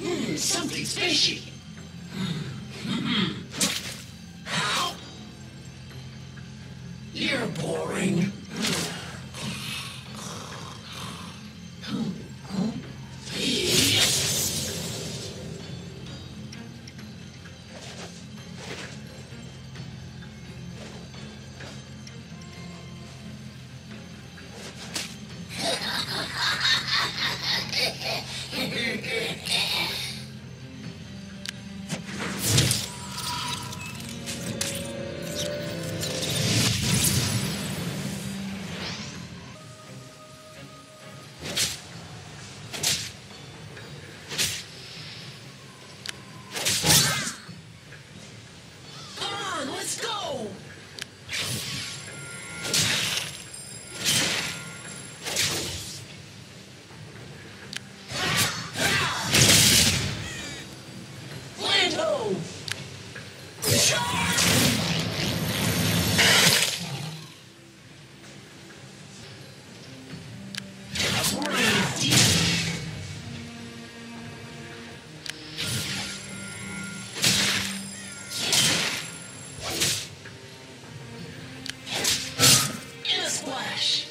Hmm, something's fishy. How? You're boring. Hmm. Splash.